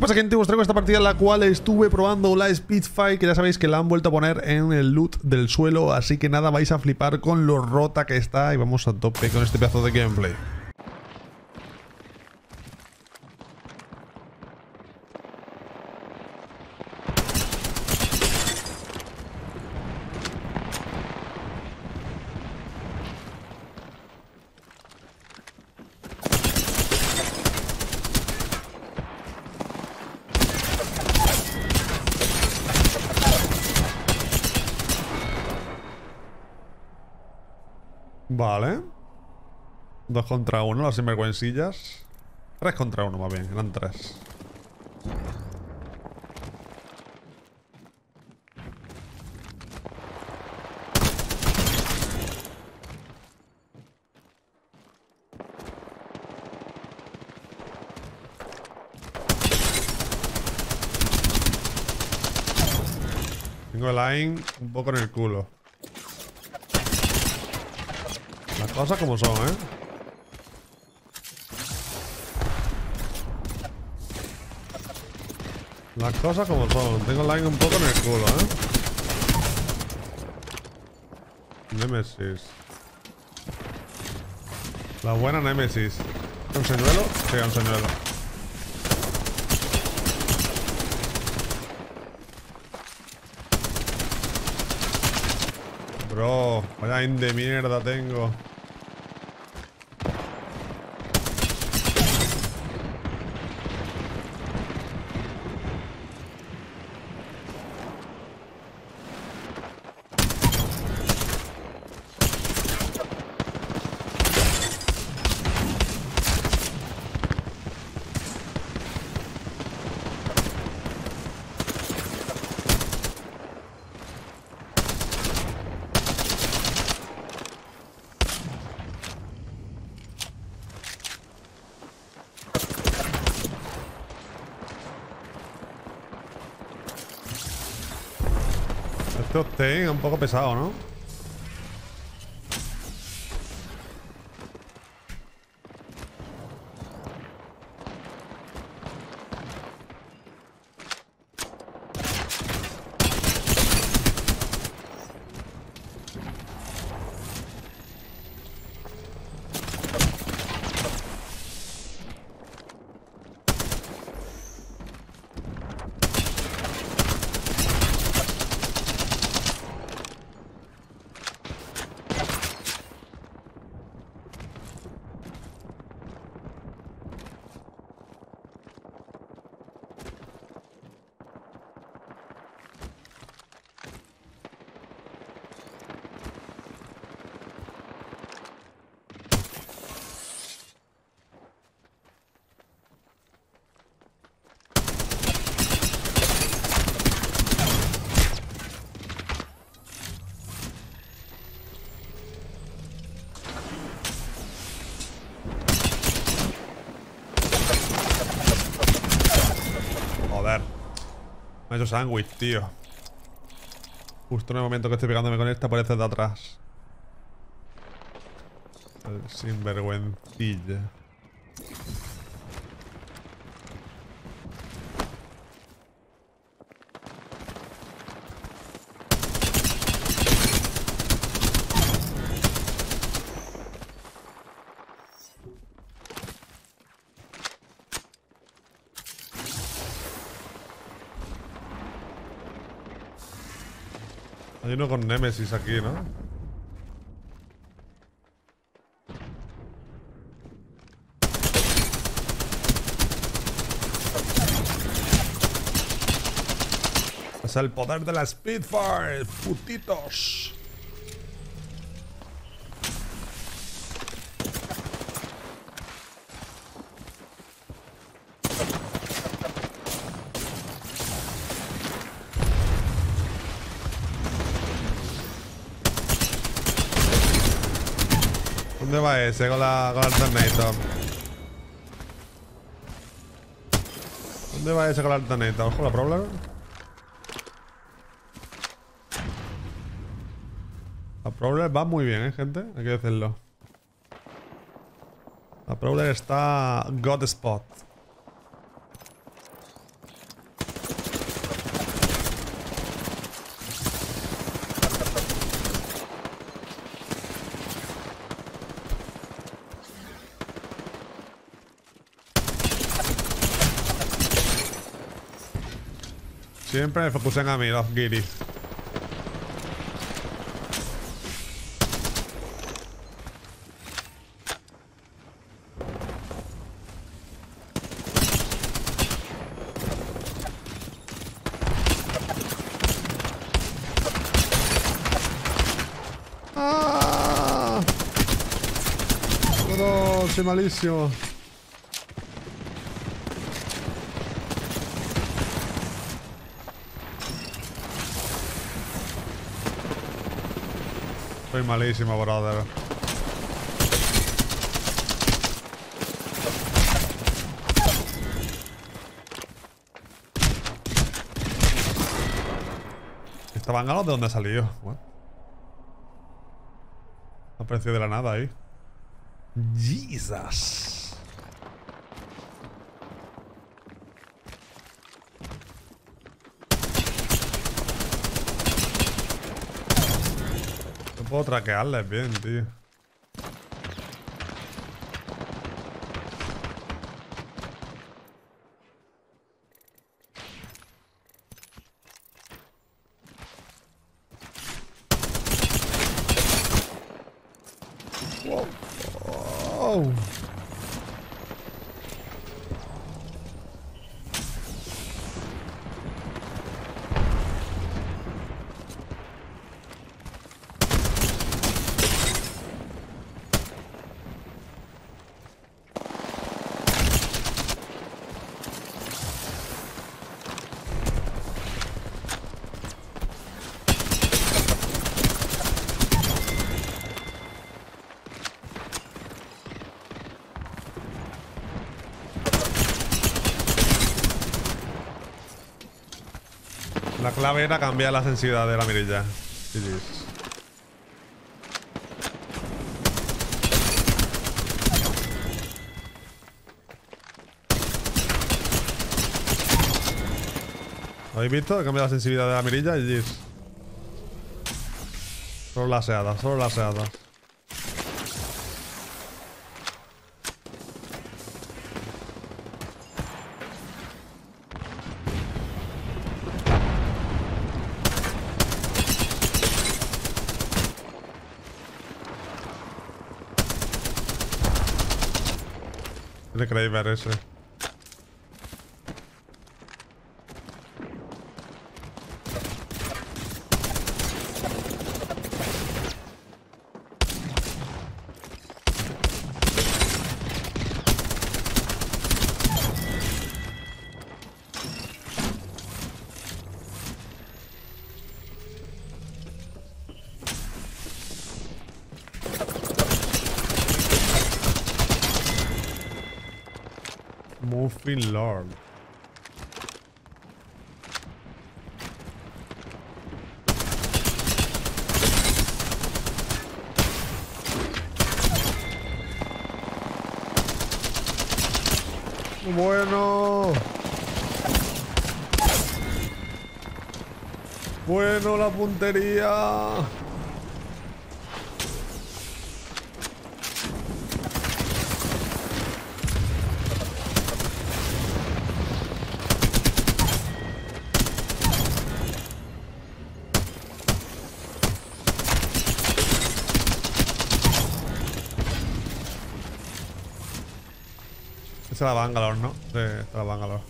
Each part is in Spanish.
¿Qué pasa gente? Os traigo esta partida en la cual estuve probando la Spitfire Que ya sabéis que la han vuelto a poner en el loot del suelo Así que nada, vais a flipar con lo rota que está Y vamos a tope con este pedazo de gameplay Vale. Dos contra uno, las sinvergüencillas. Tres contra uno, más bien. Eran tres. Tengo el line un poco en el culo. Las cosas como son, ¿eh? Las cosas como son. Tengo el line un poco en el culo, ¿eh? Nemesis. La buena Nemesis. ¿Un señuelo? Sí, un señuelo. Bro, vaya in de mierda tengo. Este octane es un poco pesado, ¿no? Me ha hecho sándwich, tío. Justo en el momento que estoy pegándome con esta aparece de atrás. Sinvergüencilla. Hay uno con Nemesis aquí, ¿no? Es el poder de la Spitfire, putitos. ¿Dónde va ese con la, con? ¿Dónde va ese con la alternator? ¿Ojo la Prowler? La Prowler va muy bien, ¿eh, gente? Hay que decirlo. La Prowler está God Spot. Siempre me focusan a mí los guiris. ¡Ah! Malísimo. Soy malísimo, brother. ¿Estaban ganos de dónde ha salido? What? Apareció de la nada ahí. Jesus. Puedo traquearles bien, tío. Wow. La clave era cambiar la sensibilidad de la mirilla. GG's. ¿Habéis visto? He cambiado la sensibilidad de la mirilla y GG's. Solo las seadas, solo las Δεν κράει βαρέσαι. Muffin Lord. Bueno. Bueno, la puntería. Es la Bangalore, ¿no? Sí, es la Bangalore.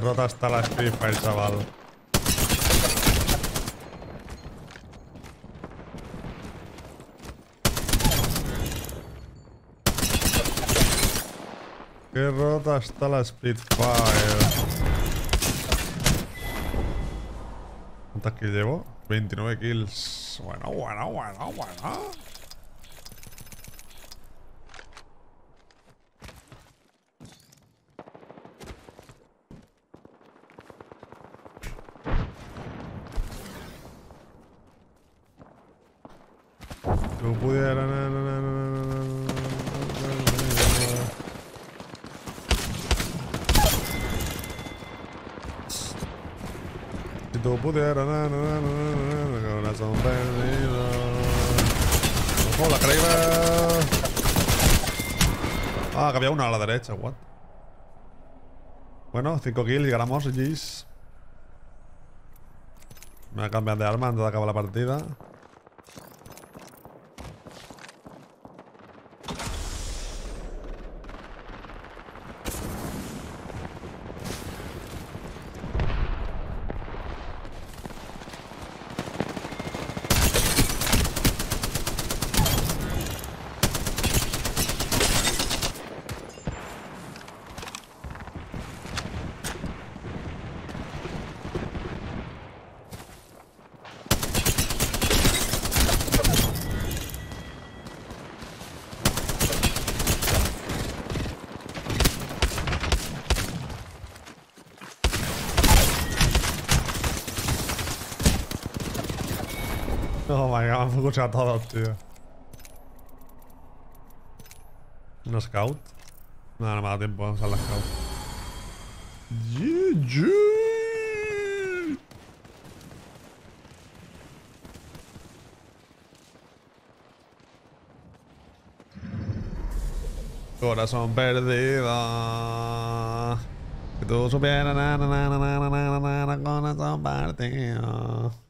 Rota está la Street Fighter, chaval. Qué rota está la Spitfire. ¿Cuántas kills llevo? 29 kills. Bueno, bueno, bueno, bueno. na, na, tú pudieras... na, na, na, corazón perdido. ¡Hola, Kraber! Ah, que había uno a la derecha, what? Bueno, 5 kills y ganamos, GG's. Me cambiar de arma antes de acabar la partida. my god, han tío. ¿Un scout? Nada, no me da tiempo, vamos a la scout. Yeah. Corazón perdido. Que tú supieras, na, corazón partido.